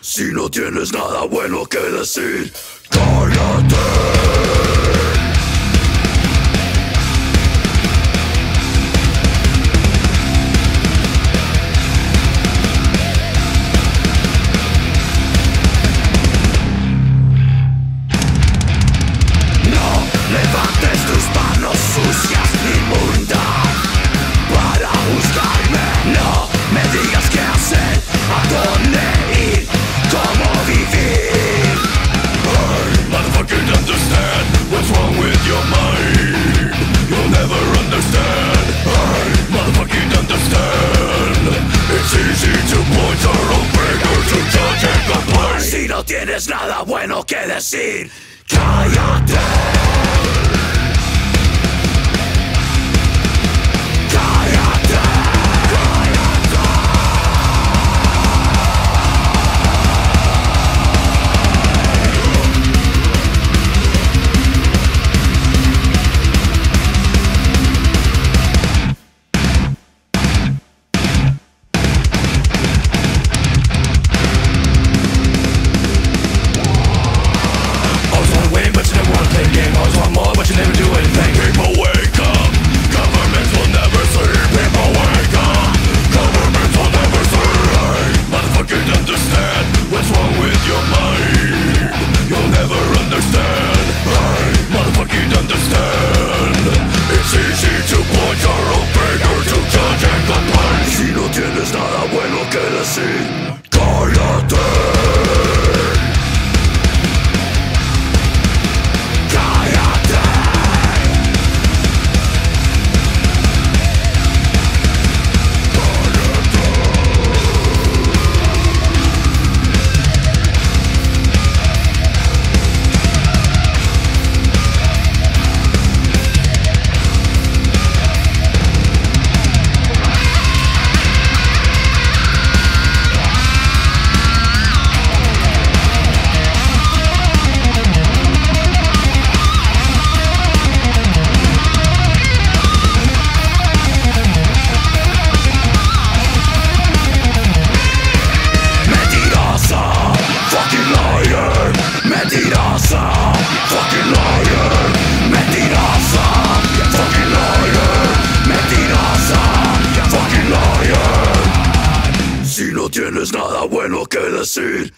Si no tienes nada bueno que decir, cállate. tienes nada bueno que decir, cállate. See. tienes nada bueno que decir.